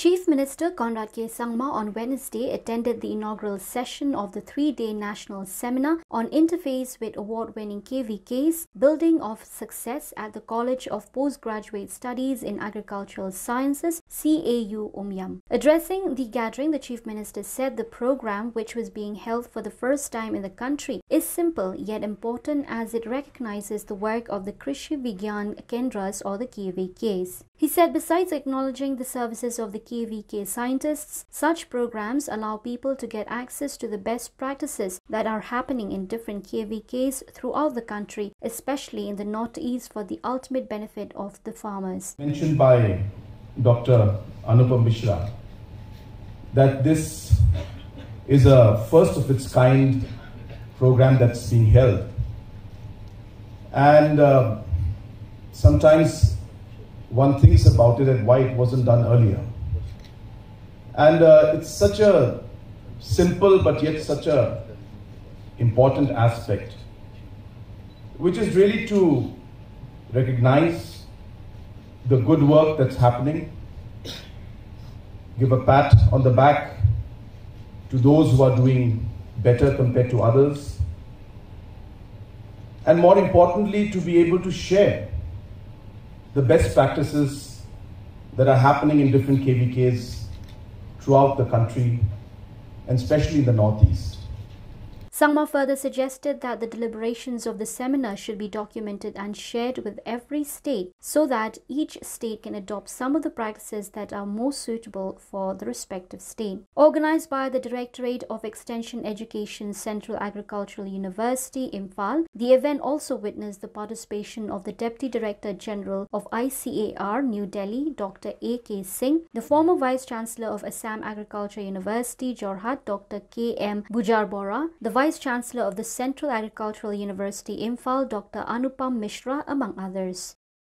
Chief Minister Conrad K. Sangma on Wednesday attended the inaugural session of the three-day national seminar on interface with award-winning KVKs, Building of Success at the College of Postgraduate Studies in Agricultural Sciences, CAU Umiam. Addressing the gathering, the Chief Minister said the program, which was being held for the first time in the country, is simple yet important as it recognizes the work of the Krishi Vigyan Kendras or the KVKs. He said besides acknowledging the services of the KVK scientists, such programs allow people to get access to the best practices that are happening in different KVKs throughout the country, especially in the Northeast for the ultimate benefit of the farmers. Mentioned by Dr. Anupam Mishra that this is a first of its kind program that's being held. And uh, sometimes one thinks about it and why it wasn't done earlier. And uh, it's such a simple but yet such a important aspect, which is really to recognize the good work that's happening, give a pat on the back to those who are doing better compared to others, and more importantly, to be able to share the best practices that are happening in different KVKs throughout the country, and especially in the Northeast. Sangma further suggested that the deliberations of the seminar should be documented and shared with every state so that each state can adopt some of the practices that are most suitable for the respective state. Organized by the Directorate of Extension Education Central Agricultural University, Imphal, the event also witnessed the participation of the Deputy Director General of ICAR, New Delhi, Dr. A.K. Singh, the former Vice Chancellor of Assam Agriculture University, Jorhat, Dr. K.M. Bujarbaruah, the Vice Chancellor of the Central Agricultural University Imphal, Dr. Anupam Mishra, among others.